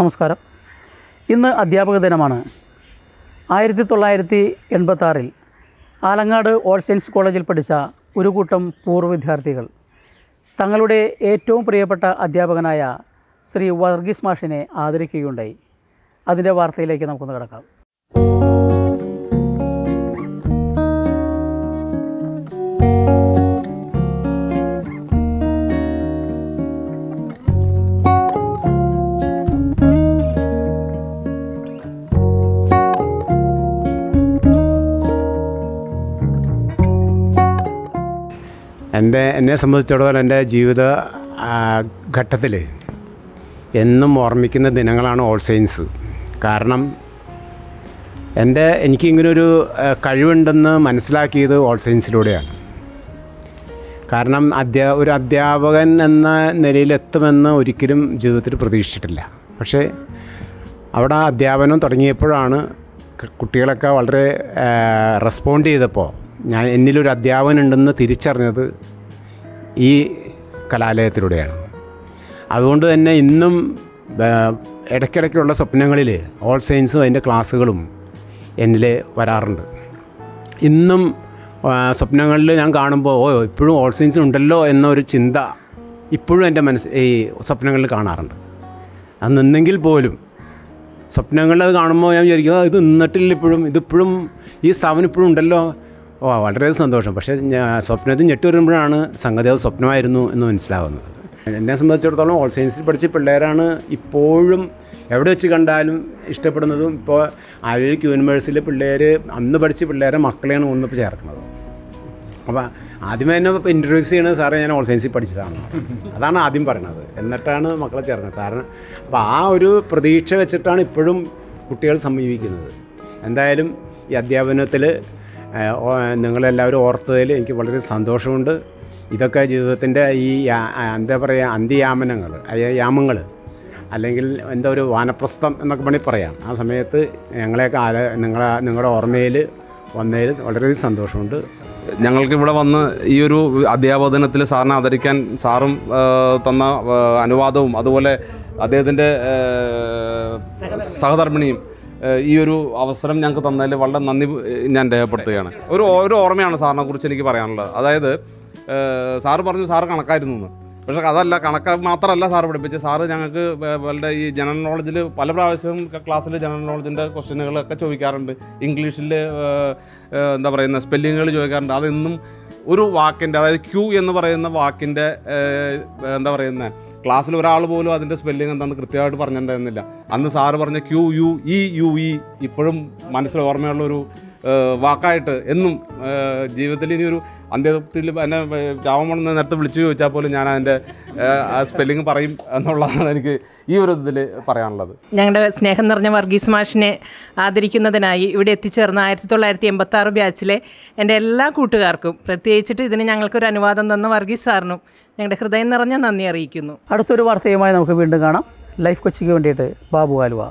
നമസ്കാരം. ഇന്ന് അധ്യാപക ദിനമാണ്. ആയിരത്തി തൊള്ളായിരത്തി എൺപത്താറിൽ ആലങ്ങാട് ഓൾ സയൻസ് കോളേജിൽ പഠിച്ച ഒരു കൂട്ടം പൂർവ വിദ്യാർത്ഥികൾ തങ്ങളുടെ ഏറ്റവും പ്രിയപ്പെട്ട അധ്യാപകനായ ശ്രീ വർഗീസ് മാഷിനെ ആദരിക്കുകയുണ്ടായി. അതിന്റെ വാർത്തയിലേക്ക് നമുക്കൊന്ന് കിടക്കാം. എന്റെ എന്നെ സംബന്ധിച്ചിടത്തോളം എന്റെ ജീവിത ഘട്ടത്തിൽ എന്നും ഓർമ്മിക്കുന്ന ദിനങ്ങളാണ് ഓൾ സെയിൻസ് കാരണം എന്റെ എനിക്കിങ്ങനൊരു കഴിവുണ്ടെന്ന് മനസ്സിലാക്കിയത് ഓൾ സെയിൻസിലൂടെയാണ് കാരണം അധ്യാ ഒരു അധ്യാപകൻ എന്ന നിലയിലെത്തുമെന്ന് ഒരിക്കലും ജീവിതത്തിൽ പ്രതീക്ഷിച്ചിട്ടില്ല. പക്ഷേ അവിടെ അധ്യാപനം തുടങ്ങിയപ്പോഴാണ് കുട്ടികളൊക്കെ വളരെ റെസ്പോണ്ട് ചെയ്തപ്പോൾ ഞാൻ എന്നിലൊരു അധ്യാപകനുണ്ടെന്ന് തിരിച്ചറിഞ്ഞത് ഈ കലാലയത്തിലൂടെയാണ്. അതുകൊണ്ട് തന്നെ ഇന്നും ഇടയ്ക്കിടയ്ക്കുള്ള സ്വപ്നങ്ങളിൽ ഓൾ സയൻസും അതിന്റെ ക്ലാസ്സുകളും എന്നിൽ വരാറുണ്ട്. ഇന്നും സ്വപ്നങ്ങളിൽ ഞാൻ കാണുമ്പോൾ ഓ ഇപ്പോഴും ഓൾ സയൻസ് ഉണ്ടല്ലോ എന്നൊരു ചിന്ത ഇപ്പോഴും എന്റെ മനസ്സ് ഈ സ്വപ്നങ്ങളിൽ കാണാറുണ്ട്. അത് നിന്നെങ്കിൽ പോലും സ്വപ്നങ്ങളിൽ അത് കാണുമ്പോൾ ഞാൻ വിചാരിക്കും "ആ, ഇത് നിന്നിട്ടില്ല ഇപ്പോഴും ഇതിപ്പോഴും ഈ സ്ഥാപനം ഇപ്പോഴും ഉണ്ടല്ലോ ഓ വളരെ സന്തോഷം. പക്ഷേ ഞാൻ സ്വപ്നത്തിൽ ഞെട്ടി വരുമ്പോഴാണ് സംഗതി അത് സ്വപ്നമായിരുന്നു എന്ന് മനസ്സിലാവുന്നത്. എന്നെ സംബന്ധിച്ചിടത്തോളം ഓൾ സയൻസിൽ പഠിച്ച പിള്ളേരാണ് ഇപ്പോഴും എവിടെ വെച്ച് കണ്ടാലും ഇഷ്ടപ്പെടുന്നതും. ഇപ്പോൾ ആയുർവേദിക് യൂണിവേഴ്സിലെ പിള്ളേർ അന്ന് പഠിച്ച പിള്ളേരെ മക്കളെയാണ് ഒന്നിപ്പോൾ ചേർക്കുന്നത്. അപ്പോൾ ആദ്യമേ എന്നെ ഇപ്പോൾ ഇൻട്രൊഡ്യൂസ് ചെയ്യണത് സാറേ ഞാൻ ഓൾ സയൻസിൽ പഠിച്ചതാണ്. അതാണ് ആദ്യം പറയണത്. എന്നിട്ടാണ് മക്കളെ ചേർക്കുന്നത്. സാറിന് അപ്പോൾ ആ ഒരു പ്രതീക്ഷ വെച്ചിട്ടാണ് ഇപ്പോഴും കുട്ടികൾ സമീപിക്കുന്നത്. എന്തായാലും ഈ അധ്യാപനത്തിൽ നിങ്ങളെല്ലാവരും ഓർത്തതിൽ എനിക്ക് വളരെ സന്തോഷമുണ്ട്. ഇതൊക്കെ ജീവിതത്തിന്റെ ഈ എന്താ പറയുക അന്ത്യയാമനങ്ങൾ യാമങ്ങൾ അല്ലെങ്കിൽ എന്താ ഒരു വാനപ്രസ്ഥം എന്നൊക്കെ വേണമെങ്കിൽ പറയാം. ആ സമയത്ത് ഞങ്ങളെയൊക്കെ ആല നിങ്ങളെ നിങ്ങളുടെ ഓർമ്മയിൽ വന്നതിൽ വളരെയധികം സന്തോഷമുണ്ട്. ഞങ്ങൾക്ക് ഇവിടെ വന്ന് ഈ ഒരു അധ്യാപക ദിനത്തിൽ സാറിനെ ആദരിക്കാൻ സാറും തന്ന അനുവാദവും അതുപോലെ അദ്ദേഹത്തിന്റെ സഹധർമ്മിണിയും ഈ ഒരു അവസരം ഞങ്ങൾക്ക് തന്നതിൽ വളരെ നന്ദി ഞാൻ രേഖപ്പെടുത്തുകയാണ്. ഒരു ഒരു ഓർമ്മയാണ് സാറിനെ കുറിച്ച് എനിക്ക് പറയാനുള്ളത്. അതായത് സാറ് പറഞ്ഞു സാറ് കണക്കായിരുന്നു എന്ന്. പക്ഷേ അതല്ല കണക്ക് മാത്രമല്ല സാറ് പഠിപ്പിച്ചത്. സാറ് ഞങ്ങൾക്ക് വളരെ ഈ ജനറൽ നോളജിൽ പല പ്രാവശ്യവും ക്ലാസ്സിൽ ജനറൽ നോളജിന്റെ ക്വസ്റ്റ്യനുകളൊക്കെ ചോദിക്കാറുണ്ട്. ഇംഗ്ലീഷിൽ എന്താ പറയുന്ന സ്പെല്ലിങ്ങുകൾ ചോദിക്കാറുണ്ട്. അതെന്നും ഒരു വാക്കിന്റെ അതായത് ക്യൂ എന്ന് പറയുന്ന വാക്കിന്റെ എന്താ പറയുന്ന ക്ലാസ്സിൽ ഒരാൾ പോലും അതിന്റെ സ്പെല്ലിംഗ് എന്താണെന്ന് കൃത്യമായിട്ട് പറഞ്ഞിട്ടുണ്ടായിരുന്നില്ല. അന്ന് സാറ് പറഞ്ഞ Q U E U E ഇപ്പോഴും മനസ്സിൽ ഓർമ്മയുള്ളൊരു വാക്കായിട്ട് എന്നും ജീവിതത്തിൽ ഇനിയൊരു അന്ത്യത്തിൽ എന്നെ രാമമൺ നേരത്തെ വിളിച്ചു ചോദിച്ചാൽ പോലും ഞാൻ അതിന്റെ സ്പെല്ലിംഗ് പറയും എന്നുള്ളതാണ് എനിക്ക് ഈ ഒരു ഇതിൽ പറയാനുള്ളത്. ഞങ്ങളുടെ സ്നേഹം നിറഞ്ഞ വർഗീസ് മാഷിനെ ആദരിക്കുന്നതിനായി ഇവിടെ എത്തിച്ചേർന്ന ആയിരത്തി തൊള്ളായിരത്തി എൺപത്തി ആറ് ബാച്ചിലെ എന്റെ എല്ലാ കൂട്ടുകാർക്കും പ്രത്യേകിച്ചിട്ട് ഇതിന് ഞങ്ങൾക്കൊരു അനുവാദം തന്ന വർഗീസ് സാറിനും ഞങ്ങളുടെ ഹൃദയം നിറഞ്ഞ നന്ദി അറിയിക്കുന്നു. അടുത്തൊരു വാർത്തയുമായി നമുക്ക് വീണ്ടും കാണാം. ലൈഫ് കൊച്ചിക്ക് വേണ്ടിയിട്ട് ബാബു ആലുവ.